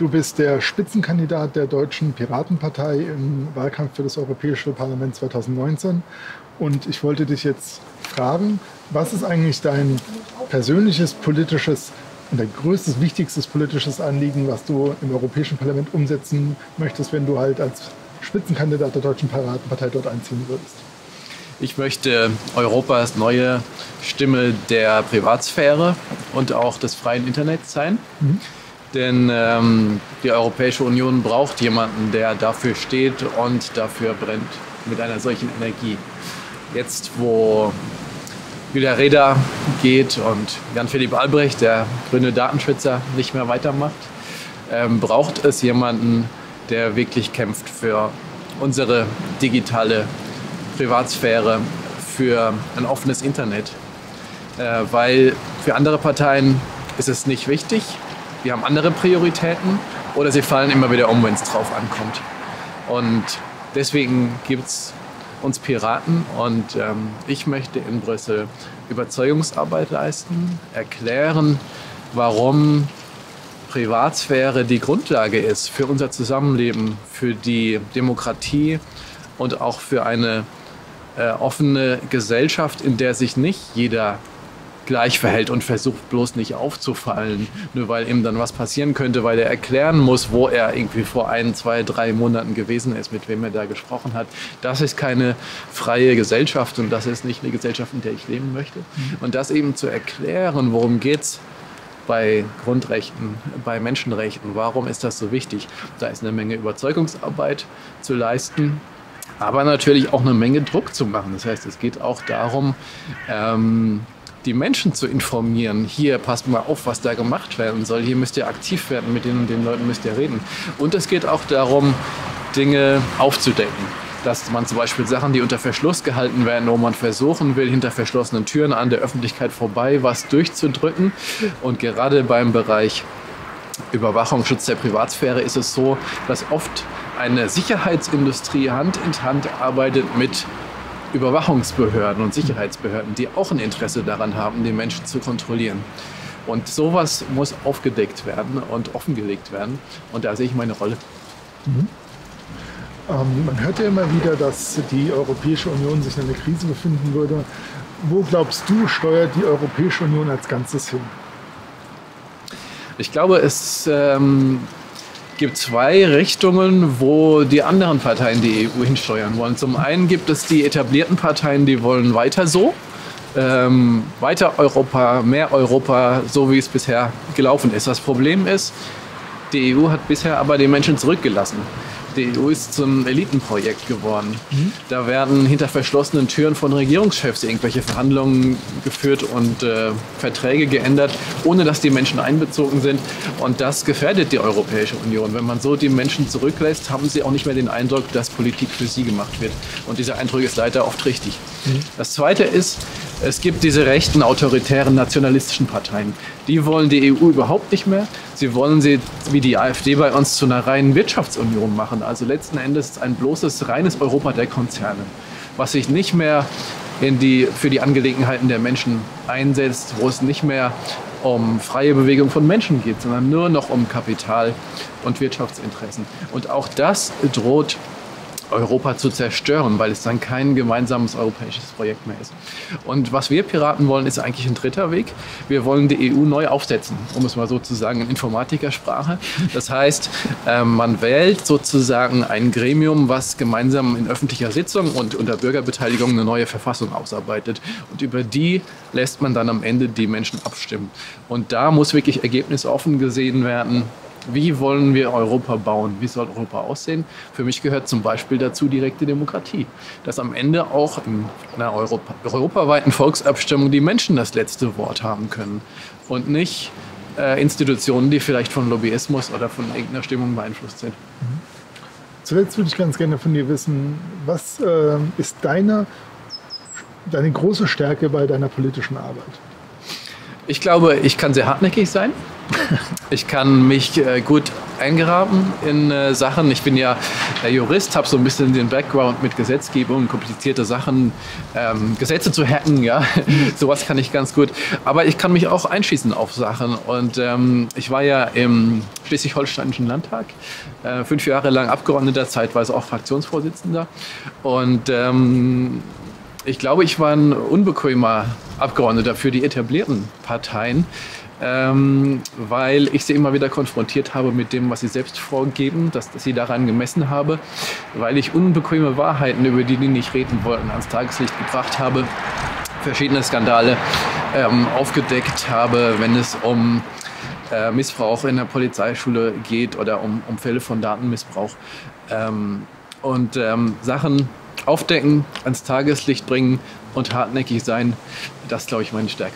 Du bist der Spitzenkandidat der Deutschen Piratenpartei im Wahlkampf für das Europäische Parlament 2019. Und ich wollte dich jetzt fragen, was ist eigentlich dein persönliches politisches und dein größtes, wichtigstes politisches Anliegen, was du im Europäischen Parlament umsetzen möchtest, wenn du halt als Spitzenkandidat der Deutschen Piratenpartei dort einziehen würdest? Ich möchte Europas neue Stimme der Privatsphäre und auch des freien Internets sein. Mhm. Denn ähm, die Europäische Union braucht jemanden, der dafür steht und dafür brennt mit einer solchen Energie. Jetzt, wo Julia Reda geht und Jan-Philipp Albrecht, der grüne Datenschützer, nicht mehr weitermacht, ähm, braucht es jemanden, der wirklich kämpft für unsere digitale Privatsphäre, für ein offenes Internet. Äh, weil für andere Parteien ist es nicht wichtig, die haben andere Prioritäten oder sie fallen immer wieder um, wenn es drauf ankommt. Und deswegen gibt es uns Piraten und ähm, ich möchte in Brüssel Überzeugungsarbeit leisten, erklären, warum Privatsphäre die Grundlage ist für unser Zusammenleben, für die Demokratie und auch für eine äh, offene Gesellschaft, in der sich nicht jeder gleich verhält und versucht bloß nicht aufzufallen, nur weil ihm dann was passieren könnte, weil er erklären muss, wo er irgendwie vor ein, zwei, drei Monaten gewesen ist, mit wem er da gesprochen hat. Das ist keine freie Gesellschaft und das ist nicht eine Gesellschaft, in der ich leben möchte. Mhm. Und das eben zu erklären, worum geht's bei Grundrechten, bei Menschenrechten, warum ist das so wichtig? Da ist eine Menge Überzeugungsarbeit zu leisten aber natürlich auch eine Menge Druck zu machen. Das heißt, es geht auch darum, ähm, die Menschen zu informieren. Hier, passt mal auf, was da gemacht werden soll. Hier müsst ihr aktiv werden, mit den, den Leuten müsst ihr reden. Und es geht auch darum, Dinge aufzudecken. Dass man zum Beispiel Sachen, die unter Verschluss gehalten werden, wo man versuchen will, hinter verschlossenen Türen an der Öffentlichkeit vorbei was durchzudrücken. Und gerade beim Bereich Überwachung, Schutz der Privatsphäre ist es so, dass oft eine Sicherheitsindustrie Hand in Hand arbeitet mit Überwachungsbehörden und Sicherheitsbehörden, die auch ein Interesse daran haben, die Menschen zu kontrollieren. Und sowas muss aufgedeckt werden und offengelegt werden. Und da sehe ich meine Rolle. Mhm. Ähm, man hört ja immer wieder, dass die Europäische Union sich in einer Krise befinden würde. Wo glaubst du, steuert die Europäische Union als Ganzes hin? Ich glaube, es ähm, gibt zwei Richtungen, wo die anderen Parteien die EU hinsteuern wollen. Zum einen gibt es die etablierten Parteien, die wollen weiter so. Ähm, weiter Europa, mehr Europa, so wie es bisher gelaufen ist. Das Problem ist, die EU hat bisher aber die Menschen zurückgelassen. Die EU ist zum Elitenprojekt geworden. Mhm. Da werden hinter verschlossenen Türen von Regierungschefs irgendwelche Verhandlungen geführt und äh, Verträge geändert, ohne dass die Menschen einbezogen sind. Und das gefährdet die Europäische Union. Wenn man so die Menschen zurücklässt, haben sie auch nicht mehr den Eindruck, dass Politik für sie gemacht wird. Und dieser Eindruck ist leider oft richtig. Mhm. Das Zweite ist, es gibt diese rechten, autoritären, nationalistischen Parteien. Die wollen die EU überhaupt nicht mehr. Sie wollen sie, wie die AfD bei uns, zu einer reinen Wirtschaftsunion machen. Also letzten Endes ein bloßes, reines Europa der Konzerne, was sich nicht mehr in die, für die Angelegenheiten der Menschen einsetzt, wo es nicht mehr um freie Bewegung von Menschen geht, sondern nur noch um Kapital und Wirtschaftsinteressen. Und auch das droht Europa zu zerstören, weil es dann kein gemeinsames europäisches Projekt mehr ist. Und was wir Piraten wollen, ist eigentlich ein dritter Weg. Wir wollen die EU neu aufsetzen, um es mal sozusagen in Informatikersprache. Das heißt, ähm, man wählt sozusagen ein Gremium, was gemeinsam in öffentlicher Sitzung und unter Bürgerbeteiligung eine neue Verfassung ausarbeitet. Und über die lässt man dann am Ende die Menschen abstimmen. Und da muss wirklich ergebnisoffen gesehen werden, wie wollen wir Europa bauen? Wie soll Europa aussehen? Für mich gehört zum Beispiel dazu direkte Demokratie. Dass am Ende auch in einer Europa, europaweiten Volksabstimmung die Menschen das letzte Wort haben können und nicht äh, Institutionen, die vielleicht von Lobbyismus oder von irgendeiner Stimmung beeinflusst sind. Mhm. Zuletzt würde ich ganz gerne von dir wissen, was äh, ist deine, deine große Stärke bei deiner politischen Arbeit? Ich glaube, ich kann sehr hartnäckig sein. Ich kann mich äh, gut eingraben in äh, Sachen. Ich bin ja äh, Jurist, habe so ein bisschen den Background mit Gesetzgebung, komplizierte Sachen, ähm, Gesetze zu hacken, ja, sowas kann ich ganz gut. Aber ich kann mich auch einschießen auf Sachen. Und ähm, ich war ja im Schleswig-Holsteinischen Landtag, äh, fünf Jahre lang Abgeordneter, zeitweise auch Fraktionsvorsitzender. Und ähm, ich glaube, ich war ein unbequemer Abgeordneter für die etablierten Parteien ähm, weil ich sie immer wieder konfrontiert habe mit dem, was sie selbst vorgeben, dass, dass sie daran gemessen habe, weil ich unbequeme Wahrheiten, über die die nicht reden wollten, ans Tageslicht gebracht habe, verschiedene Skandale ähm, aufgedeckt habe, wenn es um äh, Missbrauch in der Polizeischule geht oder um, um Fälle von Datenmissbrauch. Ähm, und ähm, Sachen aufdecken, ans Tageslicht bringen und hartnäckig sein, das glaube ich meine Stärke.